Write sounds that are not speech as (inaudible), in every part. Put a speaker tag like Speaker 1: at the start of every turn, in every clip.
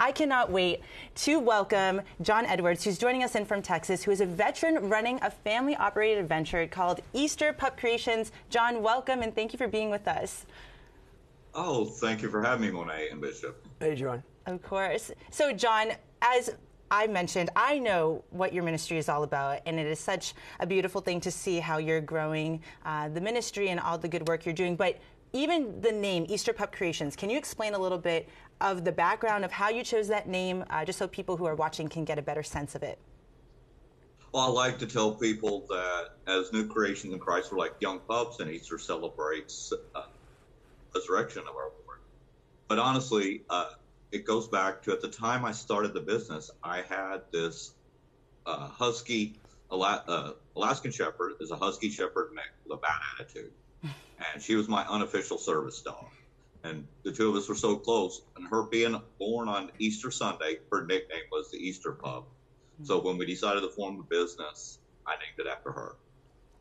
Speaker 1: I cannot wait to welcome John Edwards, who's joining us in from Texas, who is a veteran running a family operated adventure called Easter Pup Creations. John, welcome and thank you for being with us.
Speaker 2: Oh, thank you for having me, Monet and Bishop.
Speaker 3: Hey, John.
Speaker 1: Of course. So, John, as I mentioned, I know what your ministry is all about, and it is such a beautiful thing to see how you're growing uh, the ministry and all the good work you're doing. But even the name Easter Pup Creations, can you explain a little bit of the background of how you chose that name, uh, just so people who are watching can get a better sense of it?
Speaker 2: Well, I like to tell people that as new creations in Christ, we're like young pups, and Easter celebrates uh, resurrection of our Lord. But honestly, uh, it goes back to at the time I started the business, I had this uh, husky Ala- uh, Alaskan Shepherd is a husky Shepherd mix with a bad attitude, (laughs) and she was my unofficial service dog. And the two of us were so close, and her being born on Easter Sunday, her nickname was the Easter Pup. So when we decided to form the business, I named it after her.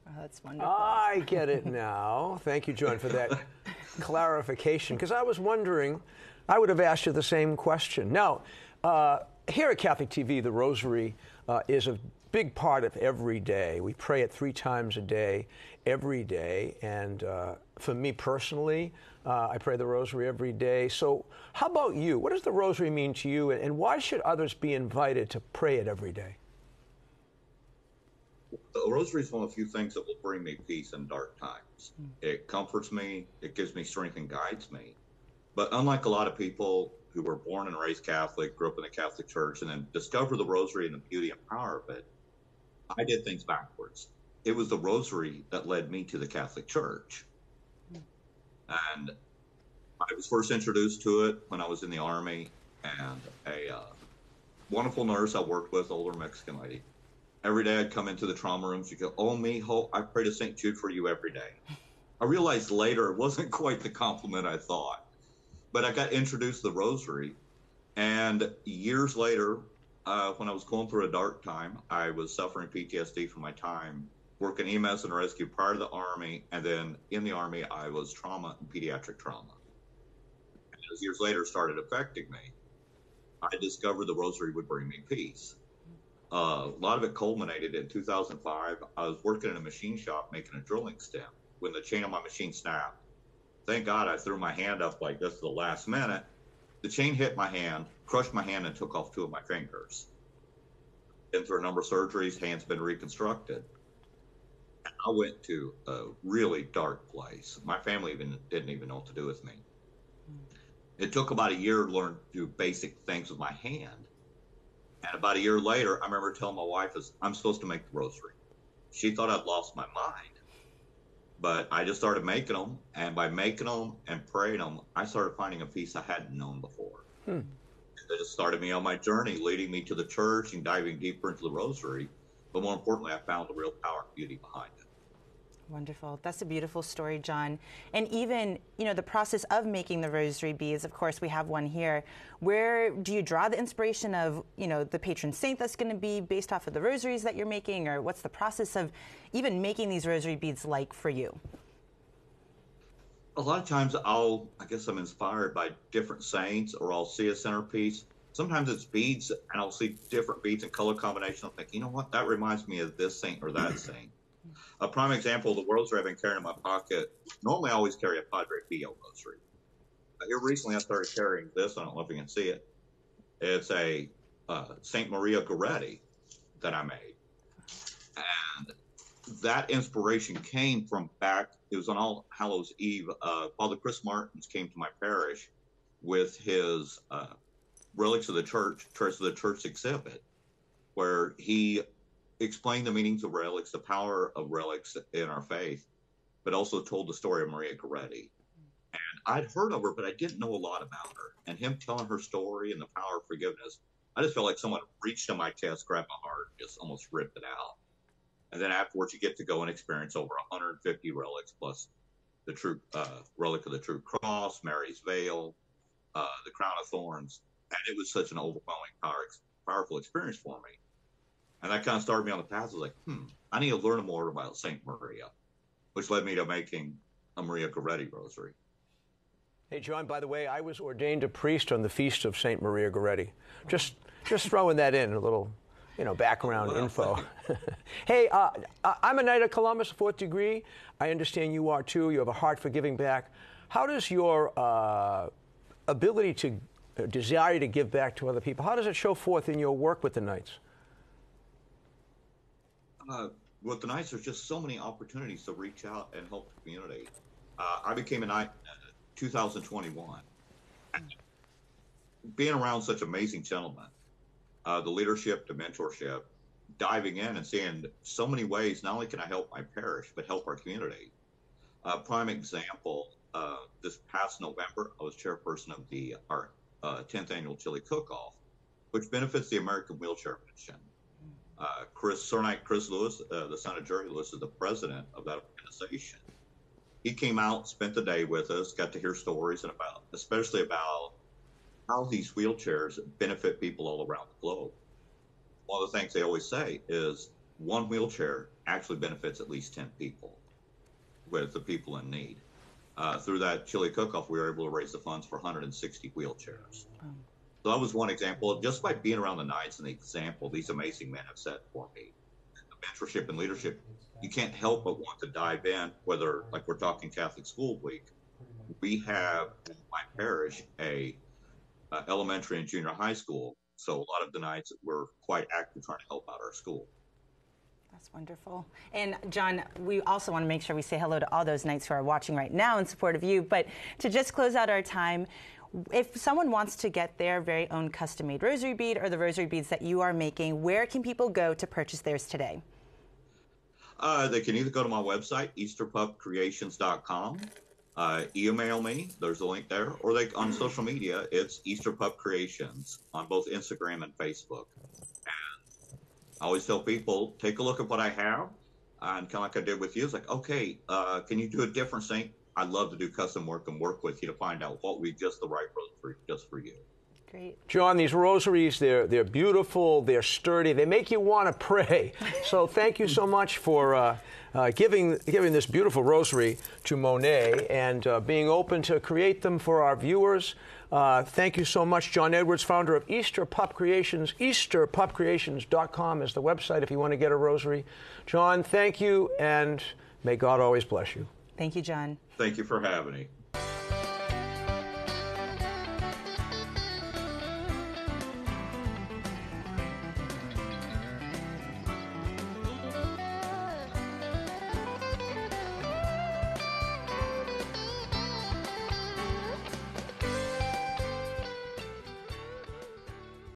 Speaker 1: Oh, that's wonderful.
Speaker 3: I get it now. Thank you, John, for that (laughs) clarification. Because I was wondering, I would have asked you the same question. Now, uh, here at Catholic TV, the Rosary uh, is a big part of every day. We pray it three times a day, every day. And uh, for me personally, uh, I pray the Rosary every day. So, how about you? What does the Rosary mean to you, and why should others be invited to pray it every day?
Speaker 2: The rosary is one of the few things that will bring me peace in dark times. It comforts me, it gives me strength and guides me. But unlike a lot of people who were born and raised Catholic, grew up in the Catholic Church, and then discover the rosary and the beauty and power of it, I did things backwards. It was the rosary that led me to the Catholic Church. And I was first introduced to it when I was in the Army, and a uh, wonderful nurse I worked with, older Mexican lady, every day I'd come into the trauma room. She'd go, "Oh, mijo, I pray to Saint Jude for you every day." I realized later it wasn't quite the compliment I thought, but I got introduced to the Rosary, and years later, uh, when I was going through a dark time, I was suffering PTSD from my time working EMS and rescue prior to the Army, and then in the Army I was trauma and pediatric trauma. And as years later started affecting me, I discovered the Rosary would bring me peace uh, a lot of it culminated in 2005. I was working in a machine shop making a drilling stem when the chain on my machine snapped. Thank God I threw my hand up like this at the last minute. The chain hit my hand, crushed my hand, and took off two of my fingers. Been through a number of surgeries, hand's been reconstructed. And I went to a really dark place. My family even didn't even know what to do with me. Hmm. It took about a year to learn to do basic things with my hand and about a year later, I remember telling my wife, I'm supposed to make the rosary. She thought I'd lost my mind. But I just started making them. And by making them and praying them, I started finding a peace I hadn't known before. Hmm. It just started me on my journey, leading me to the church and diving deeper into the rosary. But more importantly, I found the real power and beauty behind it.
Speaker 1: Wonderful. That's a beautiful story, John. And even, you know, the process of making the rosary beads, of course, we have one here. Where do you draw the inspiration of, you know, the patron saint that's going to be based off of the rosaries that you're making? Or what's the process of even making these rosary beads like for you?
Speaker 2: A lot of times I'll, I guess I'm inspired by different saints or I'll see a centerpiece. Sometimes it's beads and I'll see different beads and color combination. I'll think, you know what, that reminds me of this saint or that saint. A prime example of the rosary I've been carrying in my pocket. Normally, I always carry a Padre Pio rosary. Here recently, I started carrying this. I don't know if you can see it. It's a uh, Saint Maria Goretti that I made, and that inspiration came from back. It was on All Hallows Eve. Uh, Father Carlos Martins came to my parish with his uh, relics of the church, Treasures of the Church exhibit, where he explained the meanings of relics, the power of relics in our faith, but also told the story of Maria Goretti. And I'd heard of her, but I didn't know a lot about her. And him telling her story and the power of forgiveness, I just felt like someone reached in my chest, grabbed my heart, just almost ripped it out. And then afterwards, you get to go and experience over 150 relics plus the true uh, relic of the true cross, Mary's veil, uh, the crown of thorns. And it was such an overwhelming, power, powerful experience for me. And that kind of started me on the path. I was like, hmm, I need to learn more about Saint Maria, which led me to making a Maria Goretti rosary.
Speaker 3: Hey, John, by the way, I was ordained a priest on the feast of St. Maria Goretti. Just, just throwing that in, a little, you know, background
Speaker 2: Well,
Speaker 3: info. (laughs) hey, uh, I'm a Knight of Columbus, fourth degree. I understand you are too. You have a heart for giving back. How does your uh, ability to, uh, desire to give back to other people, how does it show forth in your work with the Knights?
Speaker 2: Uh, with the Knights, there's just so many opportunities to reach out and help the community. Uh, I became a Knight in 2021. Being around such amazing gentlemen, uh, the leadership, the mentorship, diving in and seeing so many ways, not only can I help my parish, but help our community. Uh, prime example, uh, this past November, I was chairperson of the our uh, 10th annual Chili Cook-Off, which benefits the American Wheelchair Mission. Uh, Chris Cernite, Chris Lewis, uh, the son of Jerry Lewis, is the president of that organization. He came out, spent the day with us, got to hear stories and about, especially about how these wheelchairs benefit people all around the globe. One of the things they always say is one wheelchair actually benefits at least 10 people with the people in need. Uh, through that chili cook-off, we were able to raise the funds for 160 wheelchairs. So that was one example. Just by being around the Knights and the example these amazing men have set for me, the mentorship and leadership, you can't help but want to dive in. Whether like we're talking Catholic School Week, we have in my parish a uh, elementary and junior high school. So a lot of the Knights were quite active trying to help out our school.
Speaker 1: That's wonderful. And John, we also want to make sure we say hello to all those knights who are watching right now in support of you. But to just close out our time, if someone wants to get their very own custom made rosary bead or the rosary beads that you are making, where can people go to purchase theirs today?
Speaker 2: Uh, they can either go to my website, easterpupcreations.com, uh, email me, there's a link there, or they on social media, it's Easter Pup Creations on both Instagram and Facebook. And I always tell people, take a look at what I have, and kind of like I did with you, it's like, okay, uh, can you do a different thing? I'd love to do custom work and work with you to find out what would be just the right rosary just for you.
Speaker 1: Great.
Speaker 3: John, these rosaries, they're, they're beautiful, they're sturdy, they make you want to pray. (laughs) So thank you so much for uh, uh, giving, giving this beautiful rosary to Monet and uh, being open to create them for our viewers. Uh, thank you so much, John Edwards, founder of Easter Pup Creations. EasterPupCreations.com is the website if you want to get a rosary. John, thank you, and may God always bless you.
Speaker 1: Thank you, John.
Speaker 2: Thank you for having me.